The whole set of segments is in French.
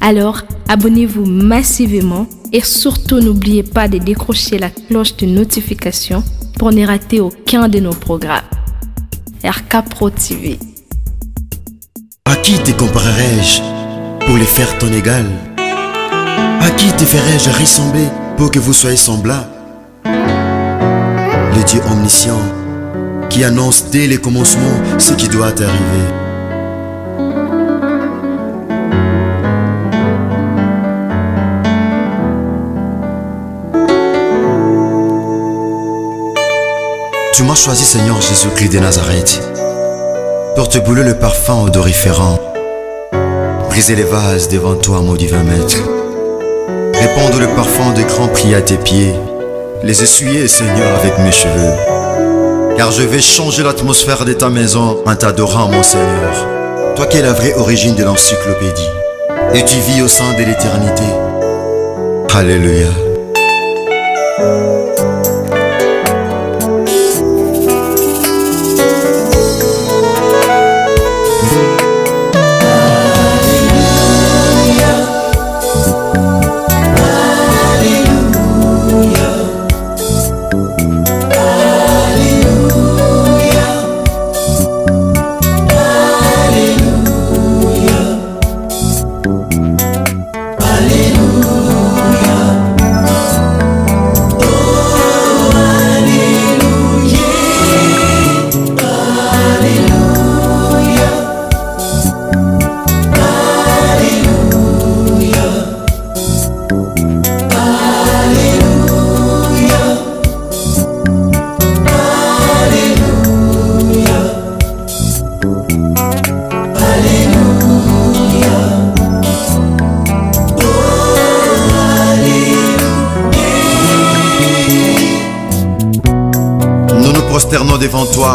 Alors, abonnez-vous massivement et surtout n'oubliez pas de décrocher la cloche de notification pour ne rater aucun de nos programmes. RK Pro TV. À qui te comparerai-je pour les faire ton égal? À qui te ferai-je ressembler pour que vous soyez semblables Le Dieu omniscient qui annonce dès les commencements ce qui doit arriver. Choisi Seigneur Jésus-Christ de Nazareth pour te bouler le parfum odoriférant, briser les vases devant toi, mon divin maître, répandre le parfum des grands prix à tes pieds, les essuyer, Seigneur, avec mes cheveux, car je vais changer l'atmosphère de ta maison en t'adorant, mon Seigneur, toi qui es la vraie origine de l'encyclopédie, et tu vis au sein de l'éternité. Alléluia.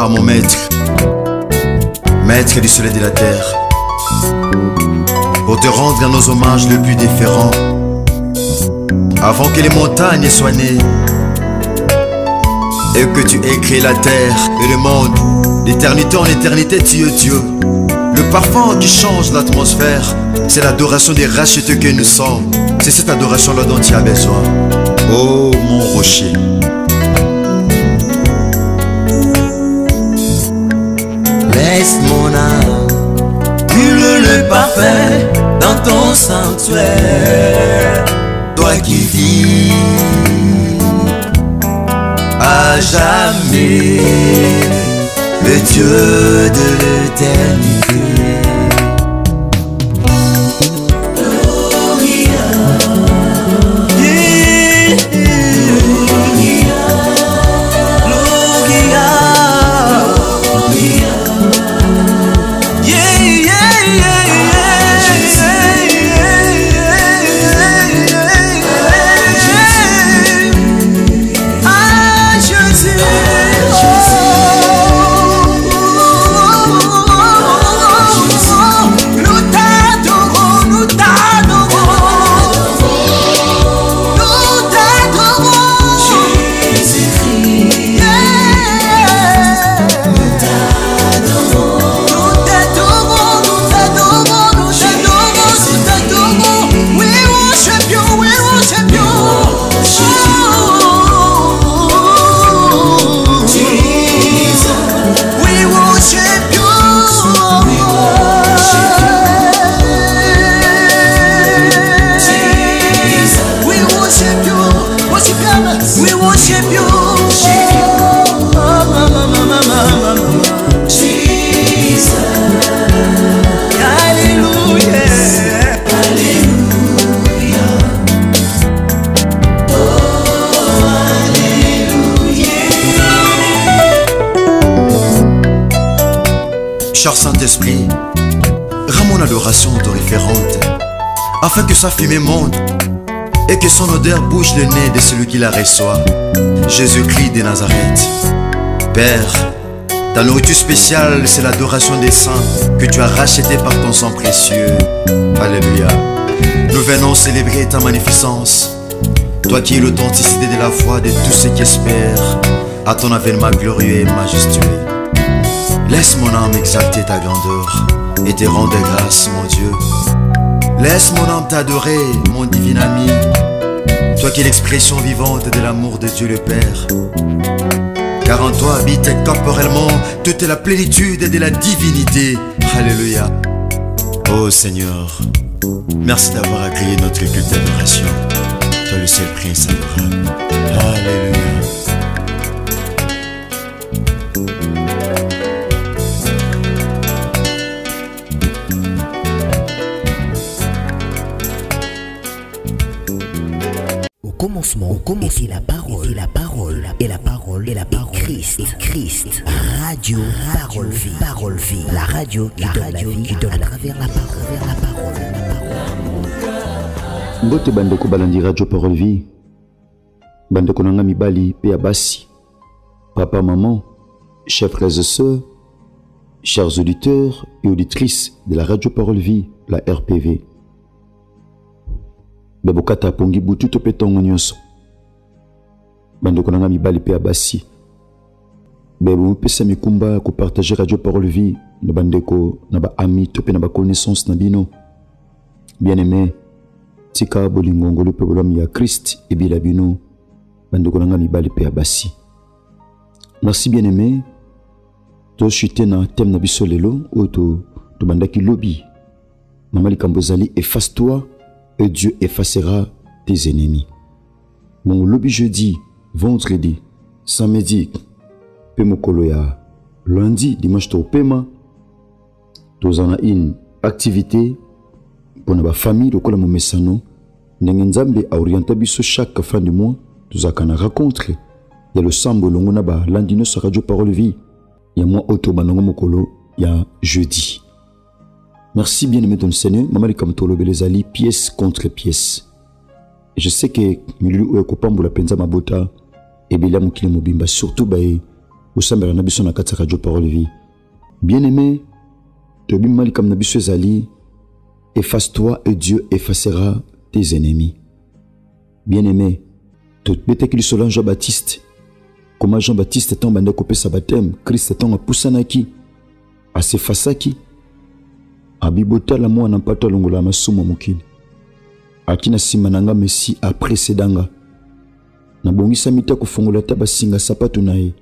Mon maître, maître du soleil de la terre, pour te rendre à nos hommages le plus déférent, avant que les montagnes soient nées, et que tu aies créé la terre et le monde, d'éternité en éternité, es Dieu. Le parfum qui change l'atmosphère, c'est l'adoration des rachetés que nous sommes. C'est cette adoration-là dont tu as besoin. Oh mon rocher. Ton sanctuaire. Toi qui vis à jamais, le Dieu de l'éternité. Afin que sa fumée monte et que son odeur bouge le nez de celui qui la reçoit. Jésus-Christ de Nazareth. Père, ta nourriture spéciale, c'est l'adoration des saints que tu as racheté par ton sang précieux. Alléluia. Nous venons célébrer ta magnificence, toi qui es l'authenticité de la foi de tous ceux qui espèrent à ton avènement glorieux et majestueux. Laisse mon âme exalter ta grandeur et te rendre grâce, mon Dieu. Laisse mon âme t'adorer, mon divin ami. Toi qui es l'expression vivante de l'amour de Dieu le Père. Car en toi habite corporellement toute la plénitude de la divinité. Alléluia. Oh Seigneur, merci d'avoir accueilli notre culte d'adoration. Toi le seul prince adorable. Alléluia. Commencement, au commencement était la parole, et la parole, et la parole, et la parole, Christ, et Christ, radio, parole vie, parole vie, la radio, la radio qui donne à travers la parole, vers la parole, la parole. mbote bandeko balandi radio parole vie. Bandeko na nga mibali mpe ya basi. Papa maman chers frères et sœurs chers auditeurs et auditrices de la radio parole vie la rpv babokata apongi butu to mpe ntongo nyonso. Bandeko na mibali mpe ya basi. Bomipesa mikumba ya kopartage radio parole vie na bandeko na baami to mpe na na bino. Bien aimé tika bolingo ngolu mpe bolwami ya krist ebila bino bandeko na nga mibali basi. Merci bien aimé. Toshute na teme na biso lelo oyo to- tobandaki lobi mama likambo ezali efface toi et dieu effacera tes ennemis. Bon lobi jeudi vendredi samedi mpe mokolo ya lundi dimanche topema toza na une activité mpona bafamille lokola momesano ndenge nzambe aorienta biso chaque fin du mois tozalaka na rencontre ya losambo elongo na balandi nyonso ya radio parole vie. Ya mwa oyo tobandango mokolo ya jeudi merci bien aimé ton seigneur mama likambo tolobela ezali pièce contre pièce je sais ke milulu oyo ekopambola mpenza mabota ebele ya mokili mobimba surtout baye osambela na biso na kati ya radio parole vie bien aimé toyebi mama likambo na biso ezali efface-toi et Dieu effacera tes ennemis. Bien-aimé, tobetaki lisolo ya Jean-Baptiste. Comment Jean-Baptiste etant bande kopesa baptême, Christ etant apusanaki, asefasaki, abibotala mwana mpato alongola masumu ya mokili. aki na nsima na nga mesi aprécéda nga nabongisami te kofongola ata basinga sapato na ye.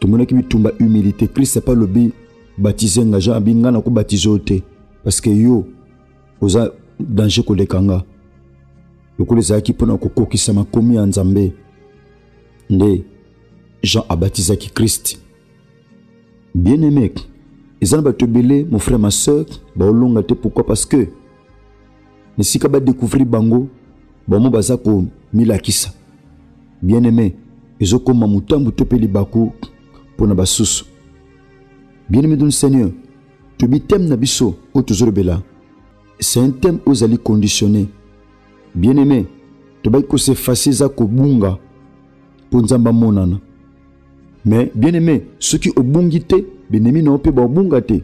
Tomonaki bitumba humilité krist apa alobi batize nga jean abi nga nakobatize yo te. Parceke yo oza danger koleka nga. Lokola ezalaki mpona kokokisa makomi ya nzambe. Nde jean abatizaki krist bien aimé eza na bato ebele mon frère ma sœur baolonga te. Pourquoi? Parce que esika badécouvrir bango bamo baza komilakisa. Bien aimé ezokóma motambu to mpe libaku mpo na basusu. Bien aimé don seigneur toyebi teme na biso oyo tozolobela. C'est un thème oyo ezali conditionné. Bien aimé tobaki kosefase eza kobunga mpo nzambe amonana. Mais bien aimé soki obungi te benemi na yo mpe baobunga te.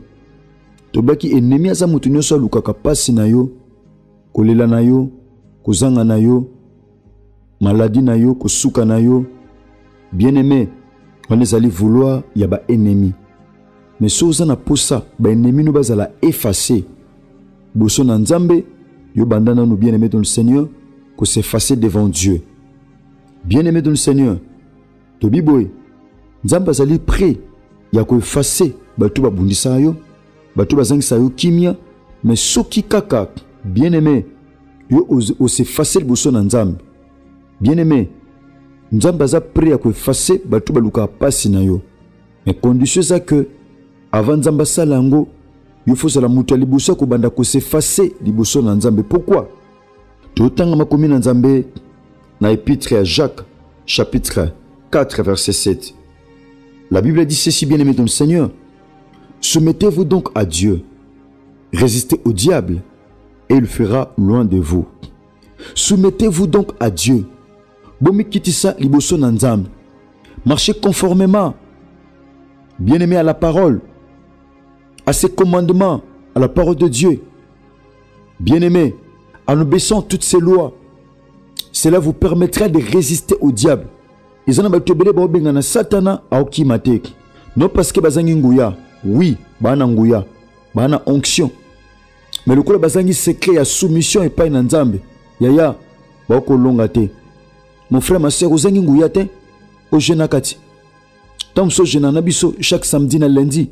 Tobaki enemi aza moto nyonso alukaka mpasi na yo kolela na yo kozanga na yo maladi na yo kosuka na yo. Bien aimé wana ezali vouloir ya baennemi mais so oza na posa baennemi no bazala efface boso na nzambe yo banda bien aimé dans le seigneur kosefface devant dieu. Bien aimé dans le seigneur tobi boye nzambe prêt ya koefface bato babundisaka yo bato bazangisa yo kimia mais soki kaka bien aimé yo osefase liboso na nzambe. Bien aimé nzambe aza prêt ya koefase bato balukaka mpasi na yo. Mais condition eza ke avant nzambe asala yango yo fozala moto ya liboso ya kobanda kosefase liboso na nzambe. Pourquoi? Totanga makomi na nzambe na épître ya jacques chapitre 4 verset 7 la bible dit ceci bien aimé dans le seigneur. Soumettez-vous donc à dieu. Résistez au diable et il fera loin de vous. Soumettez-vous donc à dieu. Marchez conformément. Bien aimé à la parole. À ses commandements à la parole de dieu. Bien aimé en obéissant toutes ces lois cela vous permettra de résister au diable eza na bato ebele baobengana satana aokima te non parce que bazangi nguya oui baa na nguya baa na onction me lokola bazangi secret ya soumission epai na nzambe. Yaya baokolonga te. Mon frère ma sœur ozangi nguya te ogena kati. Ntango mosusu ogena na biso chaque samedi na lundi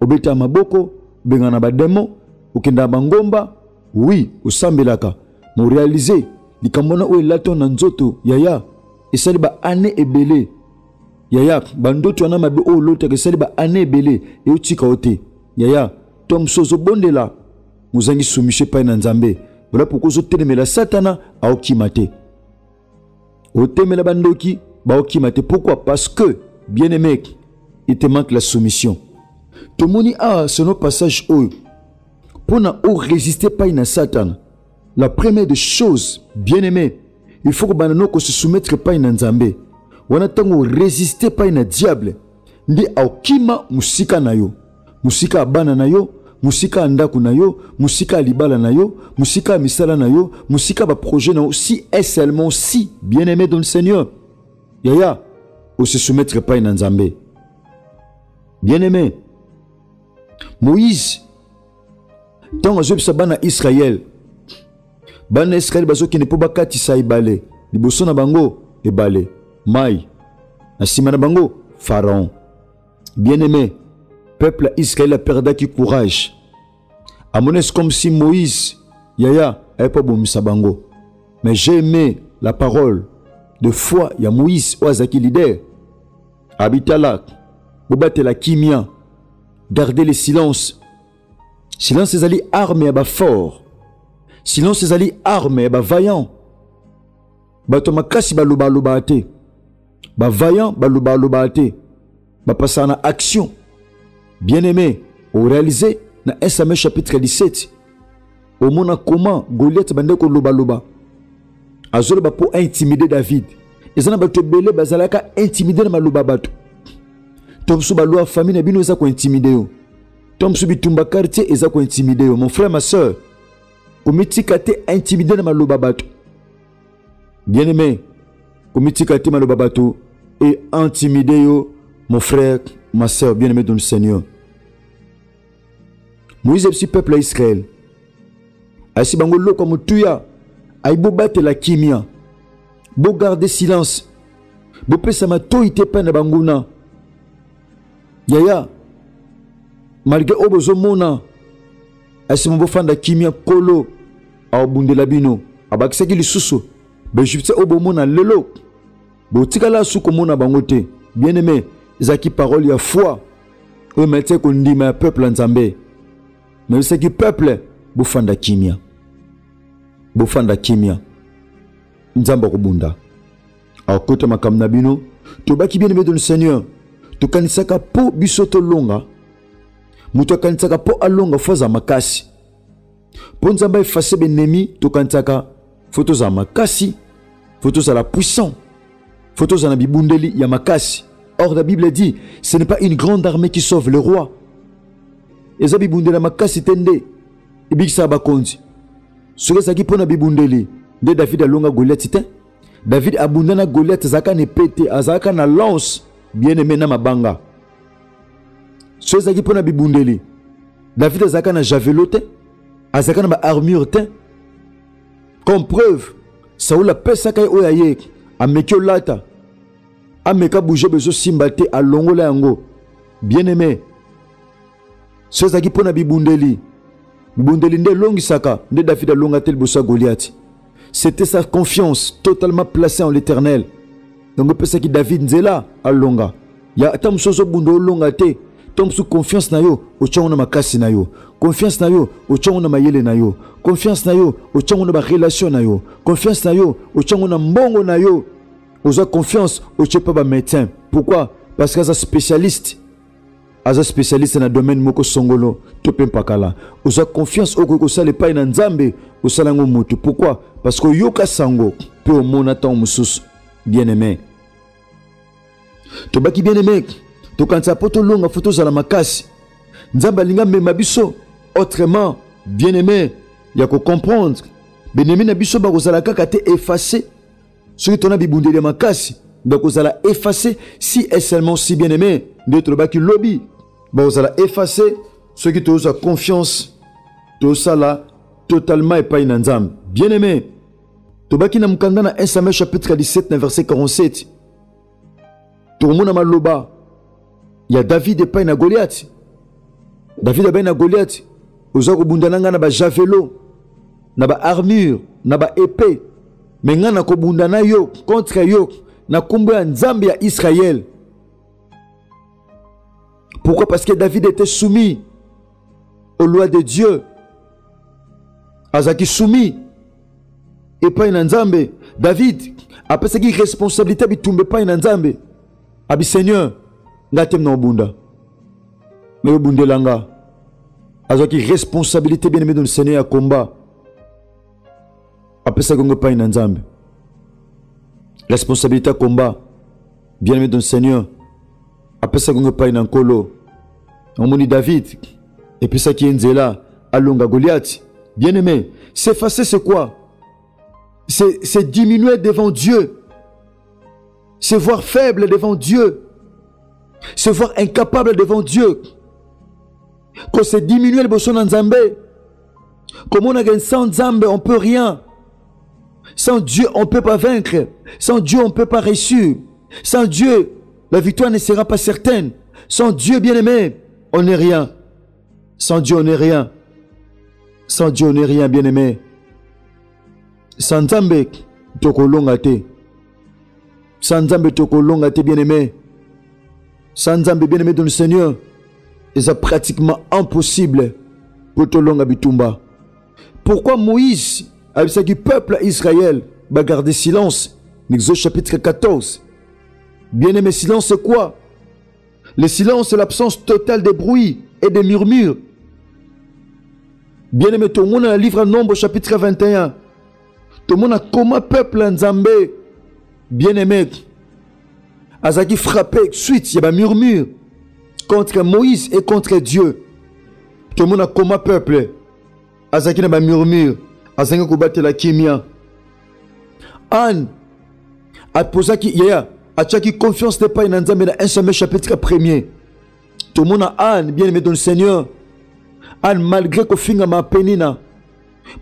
obetaka maboko obengana na bademo okendaka bangomba wi osambelaka ma orealize likambo wana oyo elati na nzoto yaya esali baane ebele. Yaya bandoto wana mabe oyo olotaka esali baane ebele eotika yo te. Yaya to mosusu ozobondela mozangi soumission epai na nzambe. Voilà pourkui ozotelemela satana aokima te. Otemela bandoki baokima te. Pourquoi? Parce que bien aimé il te manque la soumission. Tomoni awa seno passage oyo. Mpona orésister epai na satana. La première des choses bien aimé il faut kobanda no kose soumettre epai na nzambe. Wana ntango orésister epai na diable. Nde aokima mosika na yo. Bana na yo mosika ya ndako yo libala na yo misala na yo mosika ya baprojet na si seulement si bien aimé dans le seigneur. Yaya ose soumettre epai na nzambe. Bien aimé moïse ntango azobisa bana israele bana israele bazokende mpo bakatisa ebale. Liboso na bango ebale. Mai. Na nsima na bango pharaon. Bien aimé peuple ya israele aperdaki courage. Amonesi comme si moïse yaya aye mpo abomisa bango. Mais j'ai aimé la parole de foi ya moïse oyo azalaki lider abitala bobatela kimia garder le silence. Silence ezali arme ya bafort silence ezali arme ya bavaillant bato makasi balobalobaka te bavaillant balobalobaka te bapasaka na action bien aimé oréalise na 1 samuel chapitre 17 omona comment goliath bande kolobaloba azoloba mpo aintimide david. Eza na bato ebele bazalaka intimide na maloba bato. To mosusu balwa famille na bino eza kointimide yo. To mosusu bitumba quartier eza kointimide yo. Mon frère ma soeur komitika te intimide na maloba bato. Bien aimé komitika te maloba bato e intimide yo mon frère ma soeur bien aimé dans le seigneur. Moïse peuple ya israele bango lokwa motuya ayi bobatela kimia bogarde silence bopesa matoi te epai na banguna. Yaya malgré oyo bozomona ayesi mo kimia kolo aobundela bino abakisaki lisusu. Baegyptien oyo bomona lelo botikala asu komona bango te. Bien aimé ezalaki parole ya foi oyo emati kondima ya peuple ya nzambe. Mebisaki peuple bofanda kimia. Bofanda kimia. Nzambe akobunda. Akota makambo na bino. Tobaki bien aimé dans le seigneur. Tokanisaka mpo biso tolonga. Moto akanisaka mpo alonga fo azala makasi mpo nzambe efase benemi tokanisaka fo tozala makasi fo tozala puissant fo tozala na bibundeli ya makasi or la bible dit ce n'est pas une grande armée qui sauve le roi. Eza bibundeli ya makasi te nde ebikisaka bakonzi soki ezalaki mpo na bibundeli nde david alonga goliati te david abunda na goliath azalaka na azalaka na lance bien aimé na mabanga so ezalaki mpo na bibundeli david azalaka na javelo azalaka na baarmure te. Comme preuve saul apesaka ye oyo aye ameki olata. Ameka bouge bezosimba te alongola yango. Bien aimé so ezalaki mpo na bibundeli. Bibundeli nde elongisaka nde david alonga te liboso ya goliath. C'était sa confiance totalement placée en l'éternel. Yango epesaki david nzela alonga. Ya ata mosu ozobunda olonga te to mosu confiance na yo otyango na makasi na yo. Confiance na yo otyango na mayele na yo. Confiance na yo otyango na barelation na yo. Confiance na yo otyango na mbongo na yo. Ozwa confiance otye mpe bamédecin pourquoi? Parce que aza spécialiste. Aza spécialiste na domaine moko songolo. To mpe mpakala ozwa confiance okoki kosala epai na nzambe osala yango motu. Pourquoi? Parce que oyoka sango mpe omona ntango mosusu. Bien aimé tobaki bien aimé tokanisa mpo tolonga fo tozala makasi. Nzambe alingi amema biso. Autrement bien aimé ya kocomprendre benemi na biso bakozala kaka te efface soki tona bibundeli ya makasi bakozala efface si et seulement si bien aimé nde tolobaki lobi bakozala efface soki tozwa confiance tosala totalement epai na nzambe. Bien aimé tobaki na mokanda na 1 samuel chapitre 17 na verset 47 tokomona maloba ya david epai na goliath. David epai na goliath. Oza kobunda na ngai na bajavelo na baarmure na baepe me ngai na kobunda na yo contre yo na nkombo ya nzambe ya israel pourquoi? Parce que david était soumis aux lois de dieu. Azalaki soumis epai na nzambe. David apesaki responsabilité ya bitumba epai na nzambe. Abi seigneur ngai te na obunda. Me obundela nga azwaki responsabilité bien aimé dans le seigneur ya komba apesaki yango epai na nzambe. Responsabilité ya komba bien aimé dans le seigneur apesaki yango epai na nkolo. Omoni david epesaki ye nzela alonga goliath. Bien aimé s'effacer c'est quoi? C'est c'est diminuer devant dieu. Se voir faible devant dieu se voir incapable devant dieu. Kose diminue liboso na nzambe komonaka sans nzambe on peut rien. Sans dieu on peut pas vaincre. Sans dieu on peut pas réussir. Sans dieu la victoire ne sera pas certaine. Sans dieu bien aimé on n'est rien. Sans dieu on n'est rien. Sans dieu on n'est rien bien aimé. Sans nzambe tokolonga te. Sans nzambe tokolonga te bien aimé sans nzambe bien aimé dans le seigneur eza pratiquement impossible po tolonga bitumba. Pourquoi moïse abisaki peuple ya israël bagarde silence? Exode chapitre 14 bien aimé silence c'est quoi? Le silence c'est l'absence totale de bruit et de murmures. Bien aimé tomona na livre nombre chapitre 21 tomona comment peuple nzambe? Bien azalaki frappé suite ya bamurmure contre Moïse et contre Dieu. Tout le monde a comme peuple. Azaki na ba murmure. Azanga kobatela kimia. Anne a posé qui yaya atiaki confiance pas in nzambe na 1 Samuel chapitre 1er. Tout le monde a Anne bien aimé dans le Seigneur. Anne malgré ko fingama penina.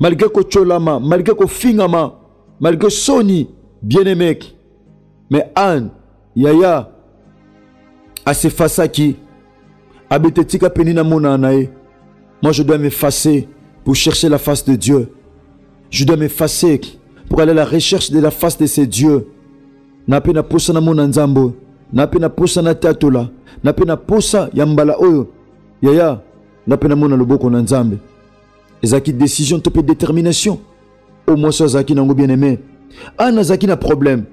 Malgré ko cholama, malgré ko fingama, malgré soni bien aimé. Mais Anne yaya asefasaki abete tika peni na mona moi je dois m'effacer pour chercher la face de Dieu. Je dois m'effacer pour aller à la recherche de la face de ces dieux. Na mpe na posa na mona nzambo na mpe posa na tatola na mpe na posa ya oyo. Yaya na mpe na mona loboko na nzambe. Ezalaki décision to mpe détermination moins so azalaki nango bien aimé ana azalaki na problème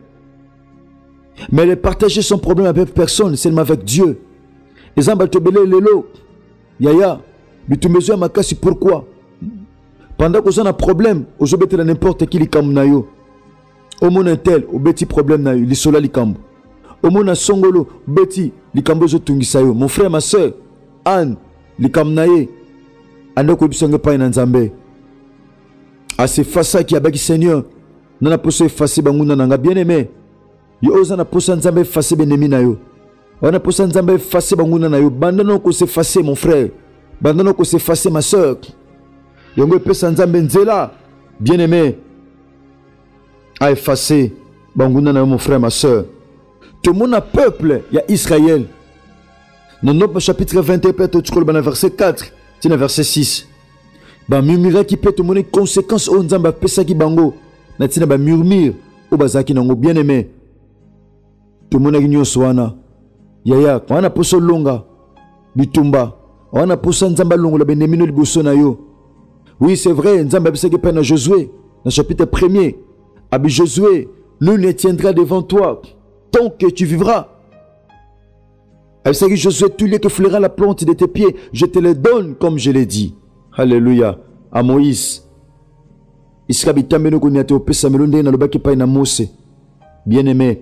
mais elle partageait son problème avec personne seulement avec Dieu. Eza bato ebele lelo yaya ya makasi pourquoi? Pendant koza na problème ozobetela n'importe qui likambo na yo. Omona tel obeti problème na yo lisolo ya likambo omona songolo obeti likambo ezotungisa yo. Mon frère ma soeur anne likambo na ye ande koyebisa yango epai na nzambe. Asefasaki abaki seigneur nga na poso efase bangunda na nga bien aimé yo oza na poso ya nzambe efase benemi na yo. Wana posa nzambe efase banguna na yo. Banda na okosefase mon frère. Banda na okosefase ma sœur yango epesa nzambe nzela bien aimé aefase banguna na yo mon frère ma sœur tomona peuple ya israel na nombre chapitre 21 mpe totikoloba na verset 4 ti na verset 6 bamurmuraki mpe tomoni conséquence oyo nzambe apesaki bango. Na ntina bamurmure oyo bazalaki nango bien aimé tomonaki nyonso wana. Yaya wana poso olonga bitumba wana poso nzambe alongola benemino liboso na yo. Oui c'est vrai nzambe abisaki mpe na josué na chapitre 1er abi josué nul ne tiendra devant toi tant que tu vivras. Abisaki josué tout lieu que fleura la plante de tes pieds je te le donne comme je l'ai dit. Alléluia. À moïse. Esika bitambeni okonia te opesamelo ndenge nalobaki epai na mose bien aimé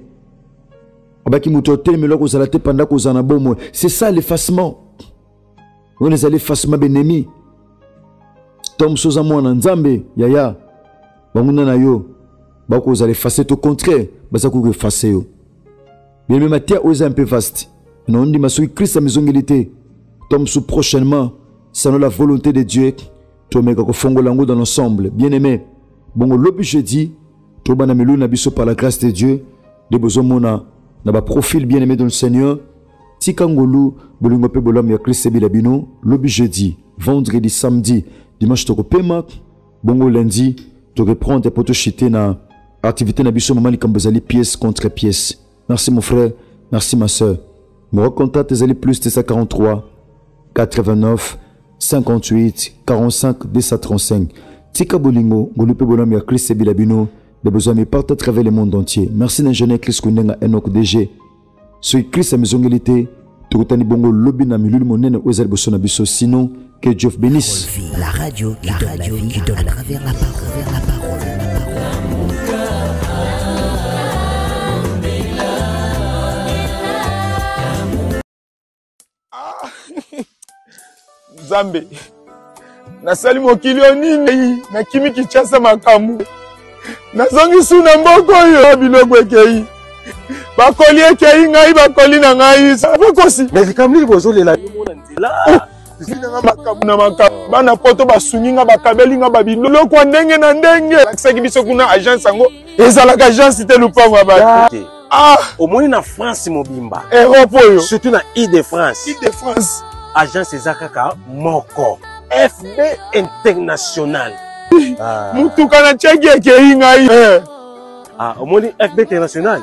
c'est ça l'effacement. Oyo ezali effacement benemi to mosu oza mwana nzambe yaya banguna na yo bakozala efase to contraire baza koki efase yo. Bien mateya oyo eza mpe vaste. Naondima soki krist amezongeli te to mosu prochainement selon la volonté de dieu tomeka kofongola yango dans l'ensemble. Bien aimé bongo lobi jeudi tobana milulu na biso par la grâce de dieu nde bozomona na baprofil bien aimé dans le seigneur. Tika ngolu bolingo mpe bolamu ya krist bino. Lobi jeudi vendredi samedi dimanche tokopema bongo lundi toreprendre mpo toshite na activité na biso mama likambo ezali pièce contre pièce. Merci mon frère. Merci ma soeur. Mon contact ezali plus 243 89 58 45 235 tika bolingo ngolu mpe bolamu ya bino de besoin me partout à travers le monde entier. Merci n'ingénieur krist kundenga enok dg soki krist amezongeli te tokutani bongo lobi na milulu monene oyo na biso. Sinon que dieu vous bénisse. La radio qui donne la vie, qui donne à travers la parole, la parole, la parole. nzambe. Nasali mokili o nini nakimi kinshasa makambo nazongi su na mboka oyo biloko ekei. Bakoli ekei ngai bakoli na ngai. Bakosi likambo nini bozolela makambo na makambo. Bana poto basungi nga bakabeli nga babiloko ya ndenge na ndenge. Lakisaki biso kuna agence yango. Ezalaka agence te lupango ya bato. Ah! Omoni na france mobimba. Europe oyo. Surtout na ile de france ile de france agence eza kaka moko. Fb international Ah. mutuka na tiaki ekei ngai. Eh. Ah, omoni fb international.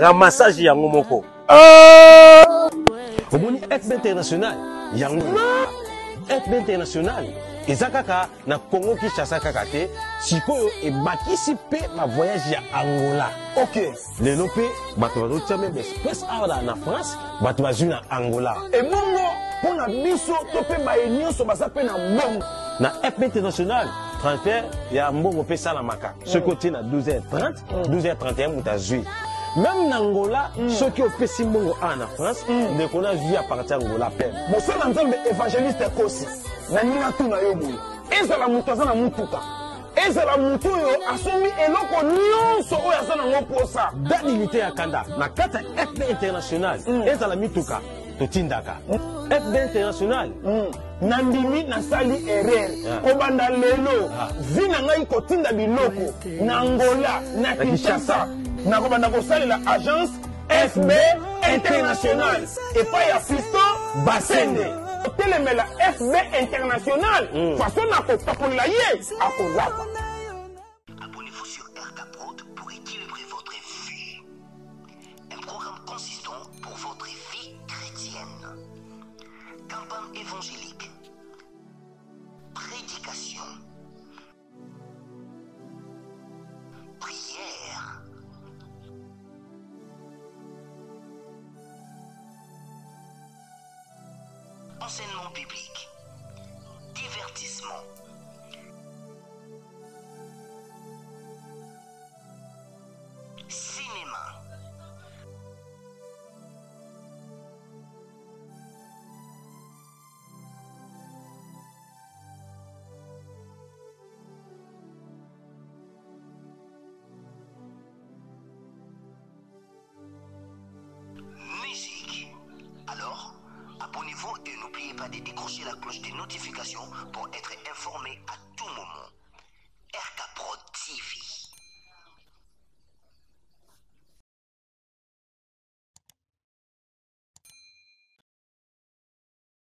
Ramassage yango moko. Ah. omoni fb international yango. Fb international eza kaka na congo kinshasa kaka te. Sikoyo ebakisi mpe bavoyage ya angola. Ok. Lelo mpe bato bazotia meme espèce awa na- na france bato bazwi na angola. Ebongo mpo na biso to mpe baye nyonso baza mpe na mbongo na fp international transfert ya mbongo mpe esalamaka soki otie na 12h30 12h31 moto azwi. Même na angola soki opesi mbongo awa na france ndeko na azwi aparti ya angola pene mosala nzambe évangéliste kosi nalingi natuna yo boye. Ezala moto aza na mutuka ezala motu oyo asombi eloko nyonso oyo aza nango mposa. Danilité ya kanda na kati ya fb international ezala mituka totindaka fb international. Nandimi nasali erreur kobanda lelo vi na ngai kotinda biloko. Na angola na kinshasa. Nakobanda kosalela agence fb international. Epai ya fisto basende. Kotelemela fb international. Faso na kopakolela ye akolapa more. Et n'oubliez pas de décrocher la cloche des notifications pour être informé à